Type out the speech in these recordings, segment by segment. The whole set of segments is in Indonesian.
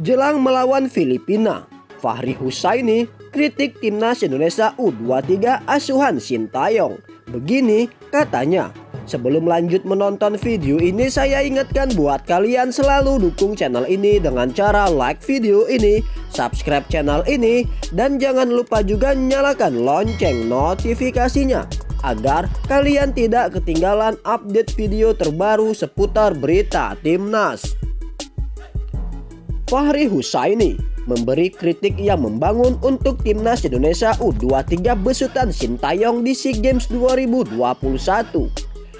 Jelang melawan Filipina, Fahri Husaini kritik timnas Indonesia U23 asuhan Sintayong. Begini katanya, Sebelum lanjut menonton video ini saya ingatkan buat kalian selalu dukung channel ini dengan cara like video ini, subscribe channel ini, dan jangan lupa juga nyalakan lonceng notifikasinya agar kalian tidak ketinggalan update video terbaru seputar berita timnas. Fahri Husaini memberi kritik yang membangun untuk timnas Indonesia U23 besutan Sintayong di SEA Games 2021.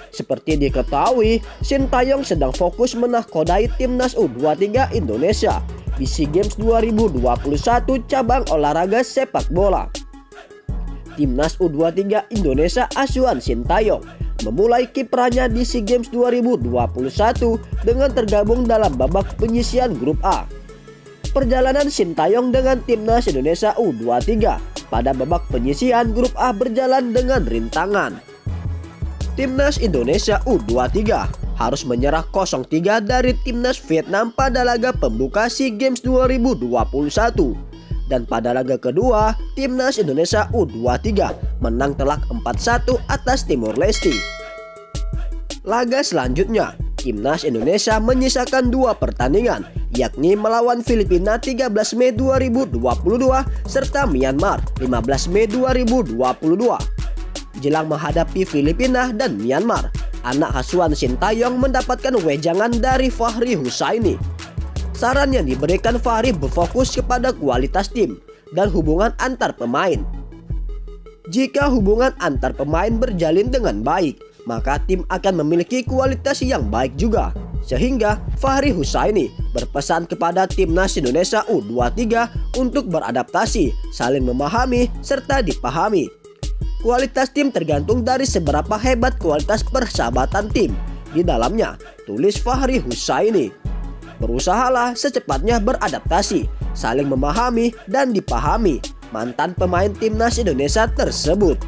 Seperti diketahui, Sintayong sedang fokus menahkodai timnas U23 Indonesia di SEA Games 2021 cabang olahraga sepak bola. Timnas U23 Indonesia asuhan Sintayong memulai kiprahnya di SEA Games 2021 dengan tergabung dalam babak penyisian grup A. Perjalanan Sintayong dengan timnas Indonesia U23 pada babak penyisian grup A berjalan dengan rintangan. Timnas Indonesia U23 harus menyerah 0-3 dari Timnas Vietnam pada laga pembuka SEA Games 2021. Dan pada laga kedua, Timnas Indonesia U23 menang telak 4-1 atas Timor Leste. Laga selanjutnya, Timnas Indonesia menyisakan dua pertandingan, yakni melawan Filipina 13 Mei 2022 serta Myanmar 15 Mei 2022 jelang menghadapi Filipina dan Myanmar. Anak asuhan Sintayong mendapatkan wejangan dari Fahri Husaini. Saran yang diberikan Fahri berfokus kepada kualitas tim dan hubungan antar pemain. Jika hubungan antar pemain berjalin dengan baik, maka tim akan memiliki kualitas yang baik juga. Sehingga Fahri Husaini berpesan kepada timnas Indonesia U23 untuk beradaptasi, saling memahami, serta dipahami. Kualitas tim tergantung dari seberapa hebat kualitas persahabatan tim di dalamnya, tulis Fahri Husaini. Berusahalah secepatnya beradaptasi, saling memahami dan dipahami mantan pemain timnas Indonesia tersebut.